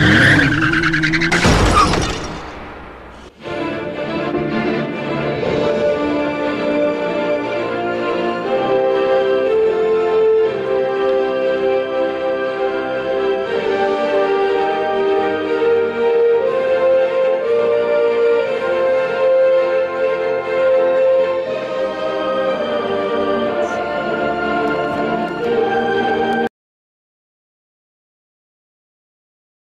Yeah.